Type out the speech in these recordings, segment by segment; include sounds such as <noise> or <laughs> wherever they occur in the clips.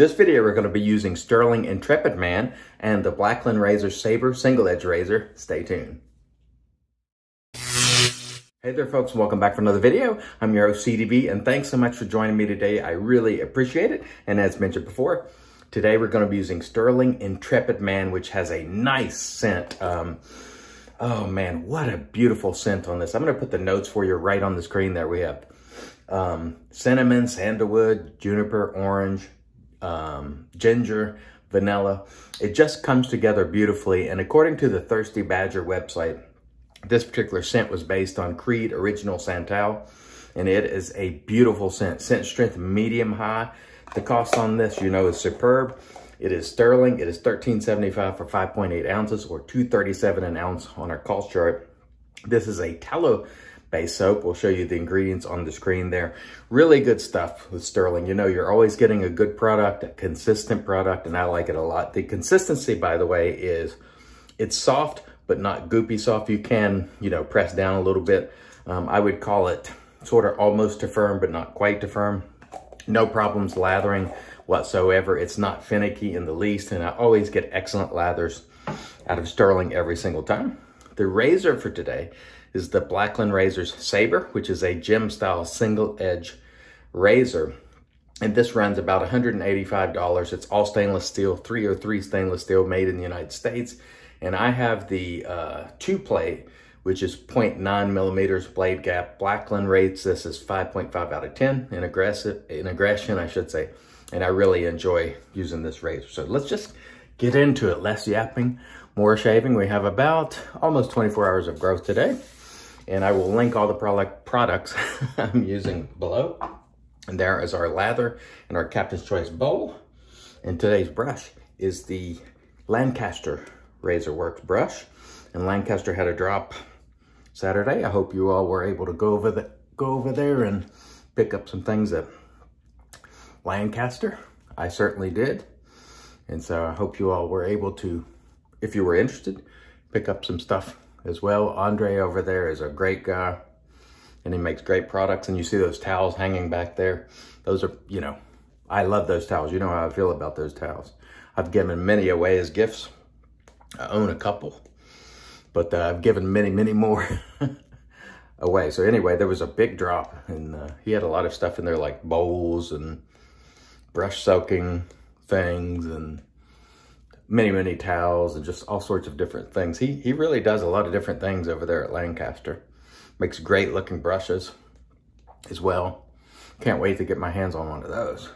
This video, we're gonna be using Stirling Intrepid Man and the Blackland Razor Sabre Single Edge Razor. Stay tuned. Hey there folks, welcome back for another video. I'm your host CDB and thanks so much for joining me today. I really appreciate it. And as mentioned before, today we're gonna be using Stirling Intrepid Man, which has a nice scent. Um, oh man, what a beautiful scent on this. I'm gonna put the notes for you right on the screen there. We have um, cinnamon, sandalwood, juniper, orange, um, ginger, vanilla. It just comes together beautifully. And according to the Thirsty Badger website, this particular scent was based on Creed Original Santal, and it is a beautiful scent. Scent strength medium high. The cost on this, you know, is superb. It is sterling. It is $13.75 for 5.8 ounces or $2.37 an ounce on our cost chart. This is a tallow base soap. We'll show you the ingredients on the screen there. Really good stuff with Stirling. You know, you're always getting a good product, a consistent product, and I like it a lot. The consistency, by the way, is it's soft, but not goopy soft. You can, you know, press down a little bit. Um, I would call it sort of almost to firm, but not quite to firm. No problems lathering whatsoever. It's not finicky in the least, and I always get excellent lathers out of Stirling every single time. The razor for today is the Blackland Razors Sabre, which is a gem style single edge razor. And this runs about $185. It's all stainless steel, 303 stainless steel made in the United States. And I have the uh, two plate, which is 0.9 millimeters blade gap. Blackland rates this as 5.5 out of 10 in aggressive, in aggression, I should say. And I really enjoy using this razor. So let's just get into it. Less yapping, more shaving. We have about almost 24 hours of growth today and I will link all the product products <laughs> I'm using below. And there is our lather and our Captain's Choice bowl. And today's brush is the Lancaster Razor Works brush. And Lancaster had a drop Saturday. I hope you all were able to go over the go over there and pick up some things at Lancaster. I certainly did. And so I hope you all were able to, if you were interested, pick up some stuff as well. Andre over there is a great guy and he makes great products. And you see those towels hanging back there. Those are, you know, I love those towels. You know how I feel about those towels. I've given many away as gifts. I own a couple, but uh, I've given many, many more <laughs> away. So anyway, there was a big drop and uh, he had a lot of stuff in there like bowls and brush soaking things and many, many towels and just all sorts of different things. He, he really does a lot of different things over there at Lancaster. Makes great looking brushes as well. Can't wait to get my hands on one of those.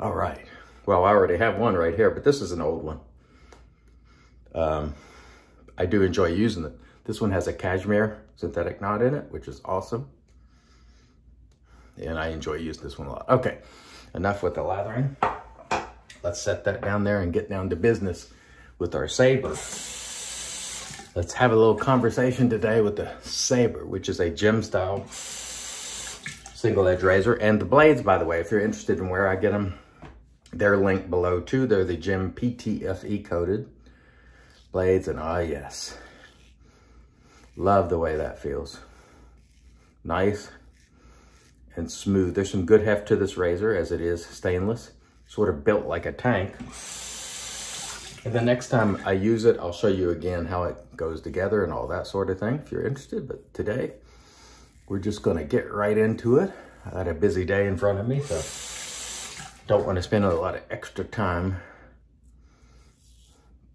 All right. Well, I already have one right here, but this is an old one. Um, I do enjoy using it. This one has a cashmere synthetic knot in it, which is awesome. And I enjoy using this one a lot. Okay, enough with the lathering. Let's set that down there and get down to business with our saber. Let's have a little conversation today with the saber, which is a gem style single edge razor. And the blades, by the way, if you're interested in where I get them, they're linked below too. They're the gem PTFE coated blades. And ah, yes, love the way that feels. Nice and smooth. There's some good heft to this razor as it is stainless sort of built like a tank. And the next time I use it, I'll show you again how it goes together and all that sort of thing if you're interested. But today, we're just gonna get right into it. I had a busy day in front of me, so don't wanna spend a lot of extra time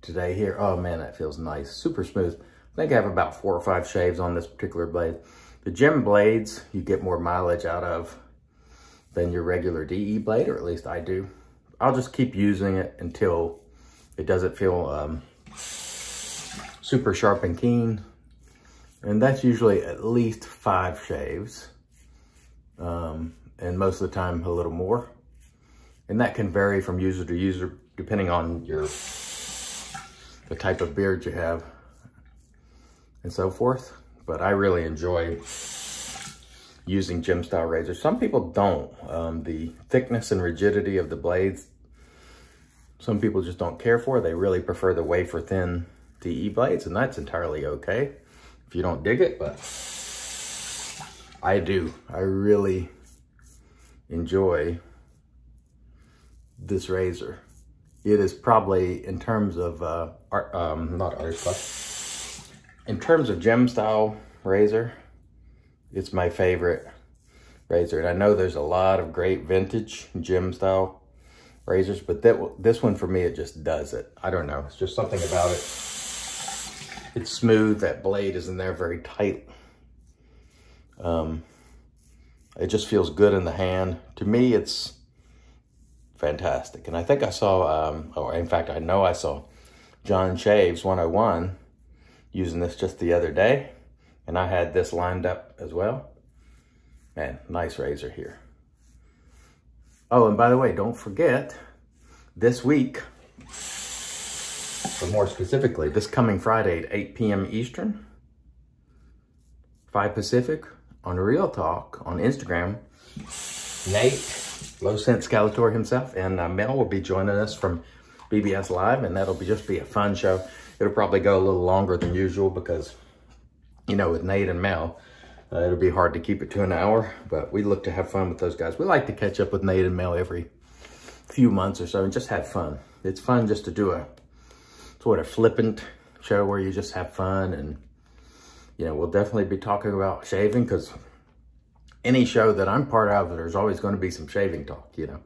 today here. Oh man, that feels nice, super smooth. I think I have about four or five shaves on this particular blade. The gem blades, you get more mileage out of than your regular DE blade, or at least I do. I'll just keep using it until it doesn't feel um, super sharp and keen. And that's usually at least five shaves. Um, and most of the time a little more. And that can vary from user to user depending on your the type of beard you have and so forth. But I really enjoy using gem style razors. Some people don't. Um, the thickness and rigidity of the blades, some people just don't care for. They really prefer the wafer thin DE blades, and that's entirely okay if you don't dig it, but I do. I really enjoy this razor. It is probably in terms of, uh, art, um, not art, but in terms of gem style razor, it's my favorite razor. And I know there's a lot of great vintage gem style razors, but that this one for me, it just does it. I don't know. It's just something about it. It's smooth. That blade is in there very tight. Um, it just feels good in the hand. To me, it's fantastic. And I think I saw, um, or in fact, I know I saw John Shaves 101 using this just the other day. And I had this lined up as well. Man, nice razor here. Oh, and by the way, don't forget, this week, or more specifically, this coming Friday at 8 p.m. Eastern, 5 Pacific, on Real Talk on Instagram, Nate, Low Scent Scalator himself, and uh, Mel will be joining us from BBS Live, and that'll be just be a fun show. It'll probably go a little longer than usual because you know, with Nate and Mel, uh, it'll be hard to keep it to an hour, but we look to have fun with those guys. We like to catch up with Nate and Mel every few months or so and just have fun. It's fun just to do a sort of flippant show where you just have fun and, you know, we'll definitely be talking about shaving because any show that I'm part of, there's always going to be some shaving talk, you know.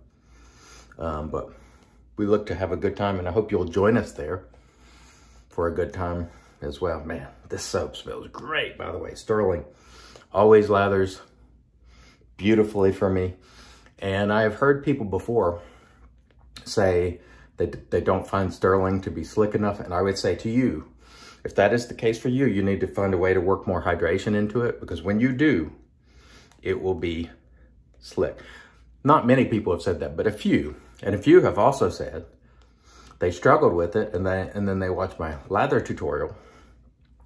Um, but we look to have a good time and I hope you'll join us there for a good time as well. Man, this soap smells great, by the way. Stirling always lathers beautifully for me. And I have heard people before say that they don't find Stirling to be slick enough. And I would say to you, if that is the case for you, you need to find a way to work more hydration into it because when you do, it will be slick. Not many people have said that, but a few. And a few have also said they struggled with it and, they, and then they watched my lather tutorial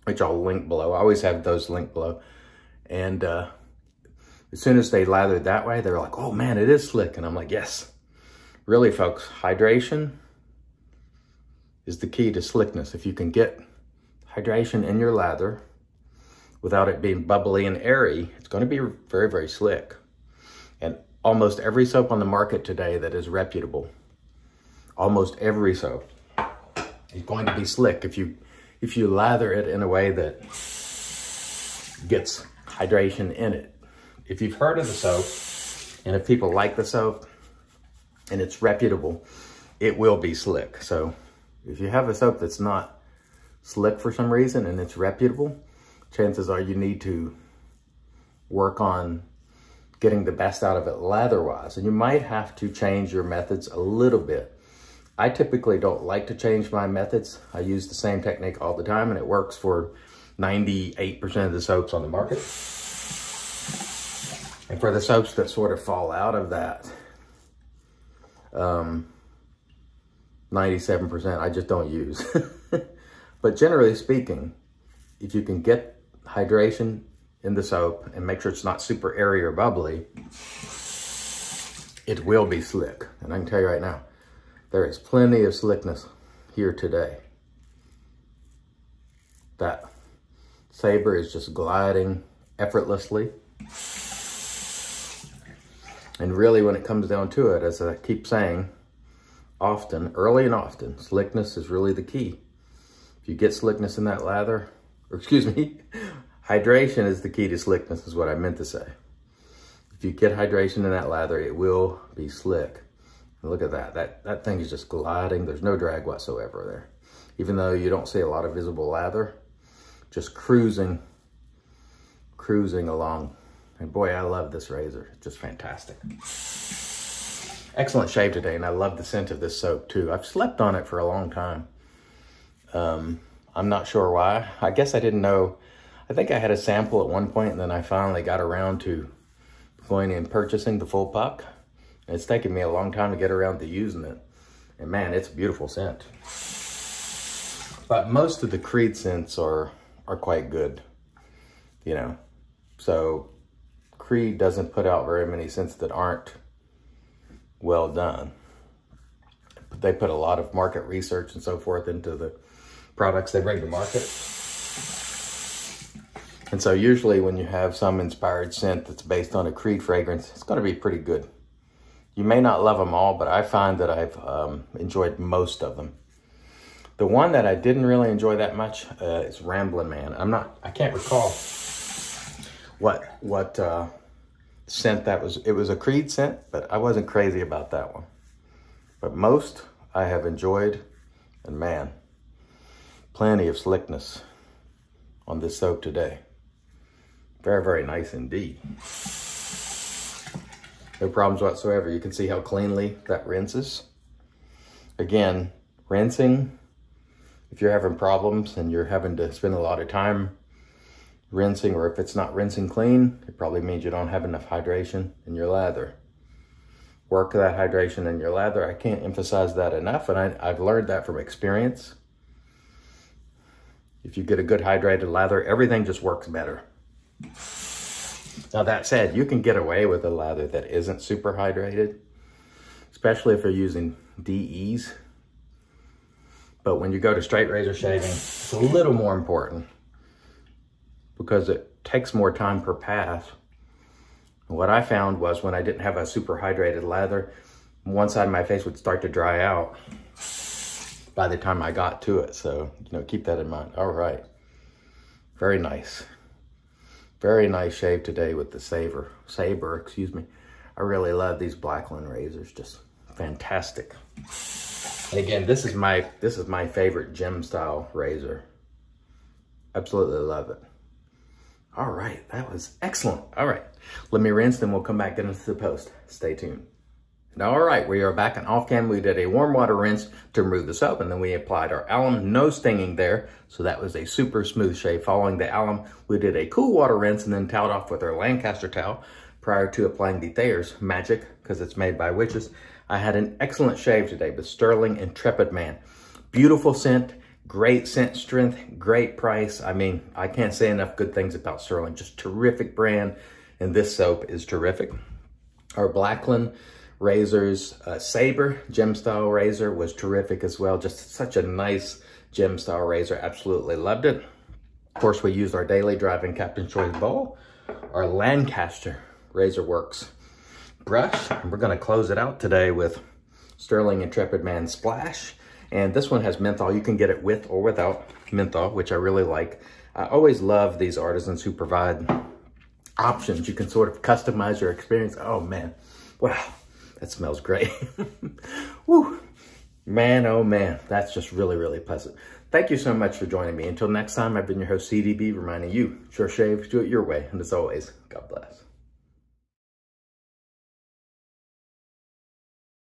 which I'll link below. I always have those linked below. And uh, as soon as they lathered that way, they're like, oh man, it is slick. And I'm like, yes. Really, folks, hydration is the key to slickness. If you can get hydration in your lather without it being bubbly and airy, it's going to be very, very slick. And almost every soap on the market today that is reputable, almost every soap is going to be slick if you if you lather it in a way that gets hydration in it. If you've heard of the soap, and if people like the soap, and it's reputable, it will be slick. So if you have a soap that's not slick for some reason and it's reputable, chances are you need to work on getting the best out of it lather-wise. And you might have to change your methods a little bit I typically don't like to change my methods. I use the same technique all the time and it works for 98% of the soaps on the market. And for the soaps that sort of fall out of that, um, 97% I just don't use. <laughs> but generally speaking, if you can get hydration in the soap and make sure it's not super airy or bubbly, it will be slick. And I can tell you right now, there is plenty of slickness here today. That saber is just gliding effortlessly. And really when it comes down to it, as I keep saying, often, early and often, slickness is really the key. If you get slickness in that lather, or excuse me, <laughs> hydration is the key to slickness is what I meant to say. If you get hydration in that lather, it will be slick. Look at that. That that thing is just gliding. There's no drag whatsoever there. Even though you don't see a lot of visible lather, just cruising, cruising along. And boy, I love this razor. It's just fantastic. Excellent shave today, and I love the scent of this soap too. I've slept on it for a long time. Um, I'm not sure why. I guess I didn't know. I think I had a sample at one point, and then I finally got around to going and purchasing the full puck. It's taken me a long time to get around to using it. And man, it's a beautiful scent. But most of the Creed scents are, are quite good, you know. So Creed doesn't put out very many scents that aren't well done. But they put a lot of market research and so forth into the products they bring to market. And so usually when you have some inspired scent that's based on a Creed fragrance, it's going to be pretty good You may not love them all, but I find that I've um, enjoyed most of them. The one that I didn't really enjoy that much uh, is Ramblin' Man. I'm not, I can't recall what, what uh, scent that was. It was a Creed scent, but I wasn't crazy about that one. But most I have enjoyed, and man, plenty of slickness on this soap today. Very, very nice indeed. No problems whatsoever. You can see how cleanly that rinses. Again, rinsing, if you're having problems and you're having to spend a lot of time rinsing, or if it's not rinsing clean, it probably means you don't have enough hydration in your lather. Work that hydration in your lather. I can't emphasize that enough, and I, I've learned that from experience. If you get a good hydrated lather, everything just works better. Now that said, you can get away with a lather that isn't super hydrated, especially if you're using DEs. But when you go to straight razor shaving, it's a little more important because it takes more time per pass. what I found was when I didn't have a super hydrated lather, one side of my face would start to dry out by the time I got to it. So, you know, keep that in mind. All right. Very nice. Very nice shave today with the Saber, Saber, excuse me. I really love these Blackland razors, just fantastic. And again, this is my this is my favorite gem style razor. Absolutely love it. All right, that was excellent. All right, let me rinse, then we'll come back into the post. Stay tuned. All right, we are back in off cam. We did a warm water rinse to remove the soap, and then we applied our alum, no stinging there. So that was a super smooth shave. Following the alum, we did a cool water rinse and then toweled off with our Lancaster towel prior to applying the Thayer's Magic, because it's made by witches. I had an excellent shave today with Stirling Intrepid Man. Beautiful scent, great scent strength, great price. I mean, I can't say enough good things about Stirling. Just terrific brand, and this soap is terrific. Our Blackland razors. Uh, Sabre gem style razor was terrific as well. Just such a nice gem style razor. Absolutely loved it. Of course, we used our daily driving Captain Choice bowl, our Lancaster Razor Works brush. And we're gonna close it out today with Stirling Intrepid Man Splash. And this one has menthol. You can get it with or without menthol, which I really like. I always love these artisans who provide options. You can sort of customize your experience. Oh man, wow. That smells great. <laughs> Woo. Man, oh man, that's just really, really pleasant. Thank you so much for joining me. Until next time, I've been your host, CDB, reminding you, sure shave, do it your way. And as always, God bless.